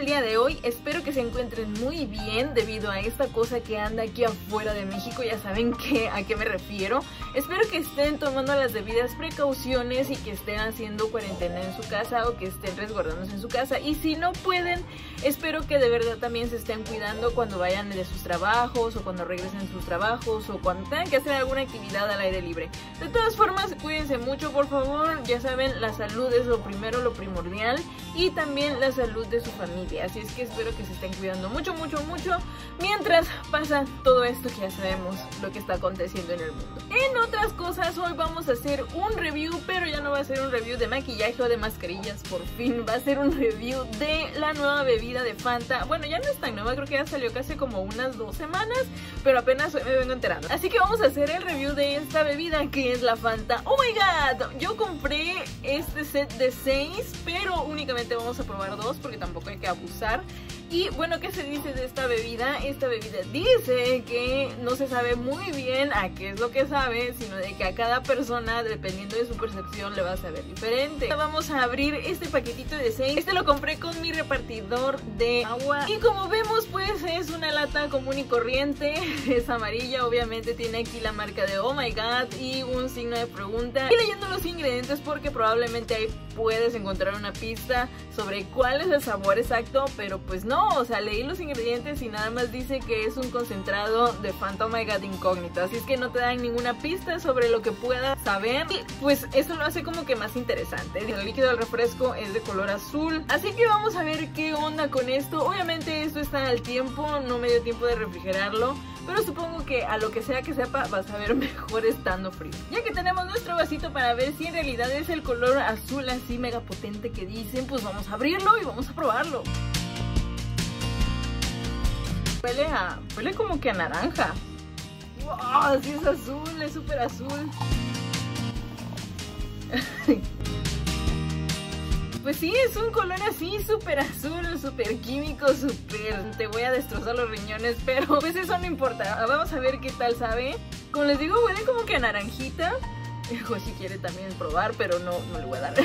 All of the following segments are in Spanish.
el día de hoy. Espero que se encuentren muy bien debido a esta cosa que anda aquí afuera de México. Ya saben que, a qué me refiero. Espero que estén tomando las debidas precauciones y que estén haciendo cuarentena en su casa o que estén resguardándose en su casa. Y si no pueden, espero que de verdad también se estén cuidando cuando vayan de sus trabajos o cuando regresen de sus trabajos o cuando tengan que hacer alguna actividad al aire libre. De todas formas, cuídense mucho, por favor. Ya saben, la salud es lo primero, lo primordial y también la salud de su familia. Así es que espero que se estén cuidando mucho, mucho, mucho mientras pasa todo esto que ya sabemos lo que está aconteciendo en el mundo. En otras cosas, hoy vamos a hacer un review, pero ya no va a ser un review de maquillaje o de mascarillas, por fin va a ser un review de la nueva bebida de Fanta. Bueno, ya no es tan nueva, creo que ya salió casi como unas dos semanas, pero apenas me vengo enterando. Así que vamos a hacer el review de esta bebida que es la Fanta. ¡Oh my god! Yo compré este set de 6, pero únicamente vamos a probar dos porque tampoco hay que abusar. Y bueno, ¿qué se dice de esta bebida? Esta bebida dice que no se sabe muy bien a qué es lo que sabe, sino de que a cada persona, dependiendo de su percepción, le va a saber diferente. Vamos a abrir este paquetito de 6. Este lo compré con mi repartidor de agua. Y como vemos, pues es una lata común y corriente. Es amarilla, obviamente tiene aquí la marca de Oh My God y un signo de pregunta. Y leyendo los ingredientes porque probablemente ahí puedes encontrar una pista sobre cuál es el sabor exacto, pero pues no, o sea, leí los ingredientes y nada más dice que es un concentrado de Oh My God incógnito, así es que no te dan ninguna pista sobre lo que puedas saber y pues eso lo hace como que más interesante. El líquido del refresco es de color azul, así que vamos a ver qué onda con esto. Obviamente esto está al tiempo, no me dio tiempo de refrigerarlo, pero supongo que a lo que sea que sepa vas a ver mejor estando frío. Ya que tenemos nuestro vasito para ver si en realidad es el color azul así mega potente que dicen, pues vamos a abrirlo y vamos a probarlo. Huele a... huele como que a naranja. ¡Wow! Sí es azul, es súper azul. Pues sí, es un color así, súper azul, súper químico, súper... Te voy a destrozar los riñones, pero pues eso no importa. Vamos a ver qué tal sabe. Como les digo, huele como que a naranjita. si quiere también probar, pero no, no le voy a dar.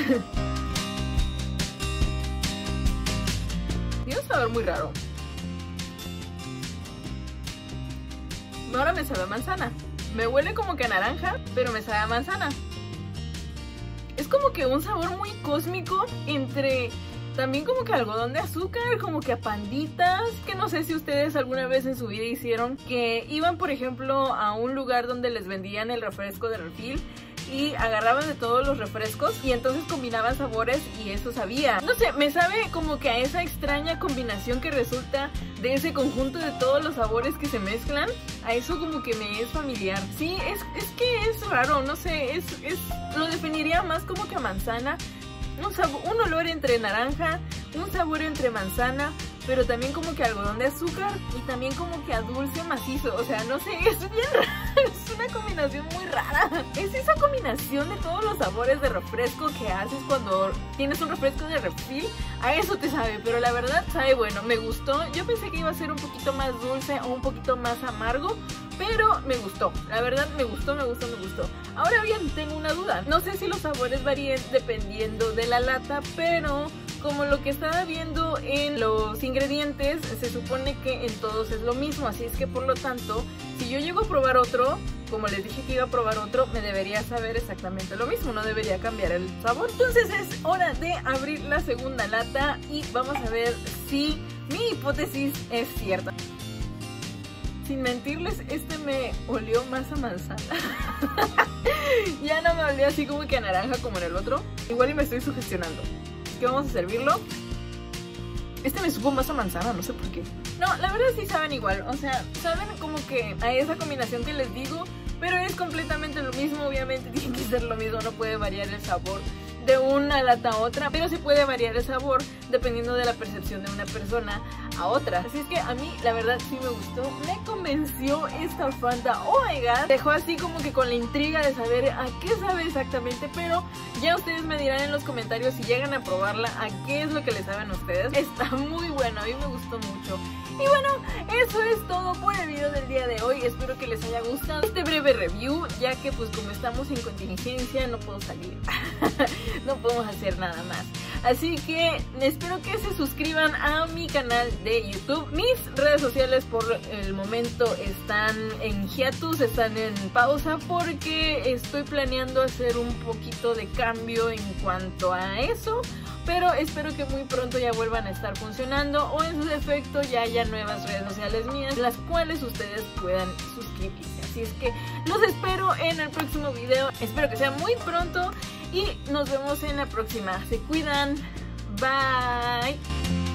Tiene un sabor muy raro. Ahora me sabe a manzana. Me huele como que a naranja, pero me sabe a manzana. Es como que un sabor muy cósmico entre también como que algodón de azúcar, como que a panditas, que no sé si ustedes alguna vez en su vida hicieron, que iban por ejemplo a un lugar donde les vendían el refresco de refil y agarraban de todos los refrescos y entonces combinaban sabores y eso sabía. No sé, me sabe como que a esa extraña combinación que resulta de ese conjunto de todos los sabores que se mezclan, a eso como que me es familiar. Sí, es, es que es raro, no sé, es, es, lo definiría más como que a manzana, un, sabor, un olor entre naranja, un sabor entre manzana, pero también como que algodón de azúcar y también como que a dulce macizo, o sea, no sé, es bien raro, una combinación muy rara. Es esa combinación de todos los sabores de refresco que haces cuando tienes un refresco de refil, a eso te sabe, pero la verdad sabe bueno, me gustó. Yo pensé que iba a ser un poquito más dulce o un poquito más amargo, pero me gustó, la verdad me gustó, me gustó, me gustó. Ahora bien, tengo una duda, no sé si los sabores varían dependiendo de la lata, pero como lo que estaba viendo en los ingredientes, se supone que en todos es lo mismo, así es que por lo tanto, si yo llego a probar otro, como les dije que iba a probar otro, me debería saber exactamente lo mismo, no debería cambiar el sabor. Entonces es hora de abrir la segunda lata y vamos a ver si mi hipótesis es cierta. Sin mentirles, este me olió más a manzana. ya no me olió así como que a naranja como en el otro. Igual y me estoy sugestionando que vamos a servirlo. Este me supo más a manzana, no sé por qué. No, la verdad sí saben igual, o sea, saben como que a esa combinación que les digo, pero es completamente lo mismo, obviamente tiene que ser lo mismo, no puede variar el sabor de una lata a otra, pero sí puede variar el sabor dependiendo de la percepción de una persona a otra. Así es que a mí la verdad sí me gustó, me convenció esta Fanta, oh my god, dejó así como que con la intriga de saber a qué sabe exactamente, pero ya ustedes me dirán en los comentarios si llegan a probarla, a qué es lo que les saben a ustedes. Está muy bueno, a mí me gustó mucho. Eso es todo por el video del día de hoy. Espero que les haya gustado este breve review, ya que pues como estamos en contingencia no puedo salir. no podemos hacer nada más. Así que espero que se suscriban a mi canal de YouTube. Mis redes sociales por el momento están en hiatus, están en pausa porque estoy planeando hacer un poquito de cambio en cuanto a eso pero espero que muy pronto ya vuelvan a estar funcionando o en su defecto ya haya nuevas redes sociales mías las cuales ustedes puedan suscribirse. Así es que los espero en el próximo video, espero que sea muy pronto y nos vemos en la próxima. Se cuidan, bye.